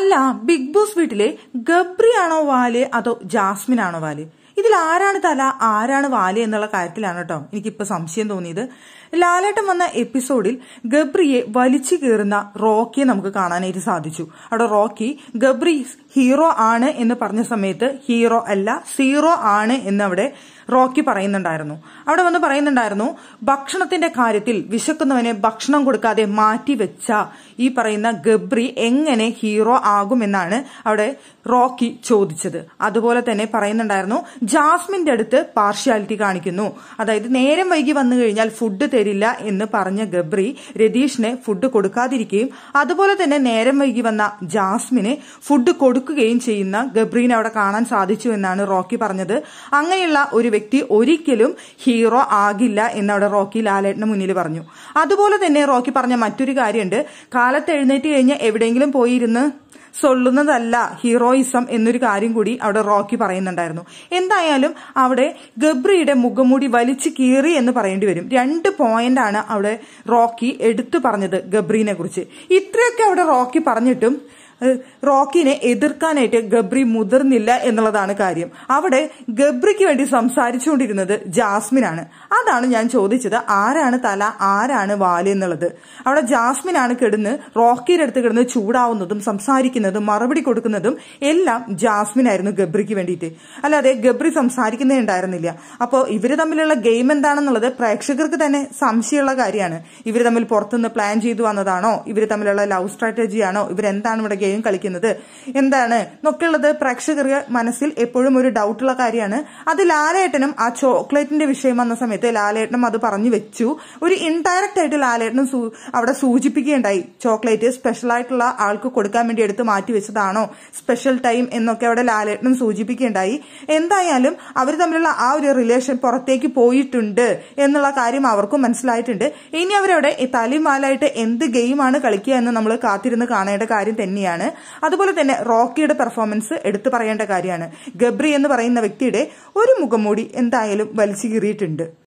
അല്ല big boss വീട്ടിലെ ഗബ്രി ആണോ വാൽ അതോ ജാസ്മിൻ ആണോ വാൽ? ഇതിൽ ആരാണ് തല ആരാണ് വാലി എന്നുള്ള കാര്യത്തിലാണ് കേട്ടോ എനിക്കിപ്പോ സംശയം തോന്നിയത്. ലാലേട്ടൻ വന്ന എപ്പിസോഡിൽ ഗബ്രിയെ വലിച്ചു കീറുന്ന റോക്കിയെ നമുക്ക് കാണാനായിട്ട് സാധിച്ചു. അവിടെ റോക്കി ഗബ്രി ഹീറോ ആണ് എന്ന് പറഞ്ഞ സമയത്ത് ഹീറോ അല്ല സീറോ ആണ് എന്ന് അവിടെ റോക്കി പറയുന്നുണ്ടായിരുന്നു. അവിടെ വന്ന് പറയുന്നുണ്ടായിരുന്നു ഭക്ഷണത്തിന്റെ കാര്യത്തിൽ വിശക്കുന്നവനെ ഭക്ഷണം കൊടുക്കാതെ മാറ്റി വെച്ച ഈ പറയുന്ന ഗബ്രി എങ്ങനെ ഹീറോ ആകുമെന്നാണ് അവിടെ റോക്കി ചോദിച്ചത്. അതുപോലെ തന്നെ പറയുന്നുണ്ടായിരുന്നു ജാസ്മിന്റെ അടുത്ത് പാർഷ്യാലിറ്റി കാണിക്കുന്നു. അതായത് നേരം വൈകി വന്നു കഴിഞ്ഞാൽ ഫുഡ് തരില്ല എന്ന് പറഞ്ഞ ഗബ്രി രതീഷിന് ഫുഡ് കൊടുക്കാതിരിക്കുകയും അതുപോലെ തന്നെ നേരം വൈകി വന്ന ജാസ്മിന് ഫുഡ് കൊടുക്കുകയും ചെയ്യുന്ന ഗബ്രീനെ അവിടെ കാണാൻ സാധിച്ചു എന്നാണ് റോക്കി പറഞ്ഞത്. അങ്ങനെയുള്ള ഒരു വ്യക്തി ഒരിക്കലും ഹീറോ ആകില്ല എന്നവിടെ റോക്കി ലാലേട്ടന് മുന്നിൽ പറഞ്ഞു. അതുപോലെ തന്നെ റോക്കി പറഞ്ഞ മറ്റൊരു കാര്യമുണ്ട്. കാലത്ത് എഴുന്നേറ്റ് കഴിഞ്ഞ് എവിടെയെങ്കിലും പോയിരുന്ന് സൊള്ളുന്നതല്ല ഹീറോയിസം എന്നൊരു കാര്യം കൂടി അവിടെ റോക്കി പറയുന്നുണ്ടായിരുന്നു. എന്തായാലും അവിടെ ഗബ്രിയുടെ മുഖംമൂടി വലിച്ചു കീറി എന്ന് പറയേണ്ടി വരും. രണ്ട് പോയിന്റ് ആണ് അവിടെ റോക്കി എടുത്തു പറഞ്ഞത് ഗബ്രീനെ കുറിച്ച് ഇത്രയൊക്കെ അവിടെ റോക്കി പറഞ്ഞിട്ടും റോക്കിനെ എതിർക്കാനായിട്ട് ഗബ്രി മുതിർന്നില്ല എന്നുള്ളതാണ് കാര്യം. അവിടെ ഗബ്രിക്ക് വേണ്ടി സംസാരിച്ചുകൊണ്ടിരുന്നത് ജാസ്മിനാണ്. അതാണ് ഞാൻ ചോദിച്ചത്. ആരാണ് തല ആരാണ് വാൽ എന്നുള്ളത്. അവിടെ ജാസ്മിനാണ് കിടന്ന് റോക്കിയുടെ അടുത്ത് കിടന്ന് ചൂടാവുന്നതും സംസാരിക്കുന്നതും മറുപടി കൊടുക്കുന്നതും എല്ലാം ജാസ്മിൻ ആയിരുന്നു ഗബ്രിക്ക് വേണ്ടിയിട്ട്. അല്ലാതെ ഗബ്രി സംസാരിക്കുന്നേ ഉണ്ടായിരുന്നില്ല. അപ്പോൾ ഇവർ തമ്മിലുള്ള ഗെയിം എന്താണെന്നുള്ളത് പ്രേക്ഷകർക്ക് തന്നെ സംശയമുള്ള കാര്യമാണ്. ഇവർ തമ്മിൽ പുറത്തുനിന്ന് പ്ലാൻ ചെയ്തു വന്നതാണോ? ഇവർ തമ്മിലുള്ള ലവ് സ്ട്രാറ്റജിയാണോ? ഇവരെന്താണ് ഇവിടെ ഗെയിം കളിക്കുന്നത്. എന്താണ്? എന്നൊക്കെയുള്ളത് പ്രേക്ഷകർക്ക് മനസ്സിൽ എപ്പോഴും ഒരു ഡൗട്ടുള്ള കാര്യമാണ്. അത് ലാലേട്ടനും ആ ചോക്ലേറ്റിന്റെ വിഷയം വന്ന സമയത്ത് ലാലേട്ടനും അത് പറഞ്ഞു വെച്ചു. ഒരു ഇൻഡയറക്റ്റ് ആയിട്ട് ലാലേട്ടനും അവിടെ സൂചിപ്പിക്കുകയുണ്ടായി. ചോക്ലേറ്റ് സ്പെഷ്യൽ ആയിട്ടുള്ള ആൾക്ക് കൊടുക്കാൻ വേണ്ടി എടുത്ത് മാറ്റി വെച്ചതാണോ? സ്പെഷ്യൽ ടൈം എന്നൊക്കെ അവിടെ ലാലേട്ടനും സൂചിപ്പിക്കുകയുണ്ടായി. എന്തായാലും അവർ തമ്മിലുള്ള ആ ഒരു റിലേഷൻ പുറത്തേക്ക് പോയിട്ടുണ്ട് എന്നുള്ള കാര്യം അവർക്കും മനസ്സിലായിട്ടുണ്ട്. ഇനി അവരവിടെ തലിമാലായിട്ട് എന്ത് ഗെയിമാണ് കളിക്കുക എന്ന് നമ്മൾ കാത്തിരുന്ന് കാണേണ്ട കാര്യം തന്നെയാണ്. അതുപോലെ തന്നെ റോക്കിയുടെ പെർഫോമൻസ് എടുത്തു പറയേണ്ട കാര്യമാണ്. ഗബ്രി എന്ന് പറയുന്ന വ്യക്തിയുടെ ഒരു മുഖംമൂടി എന്തായാലും വലിച്ചു കീറിയിട്ടുണ്ട്.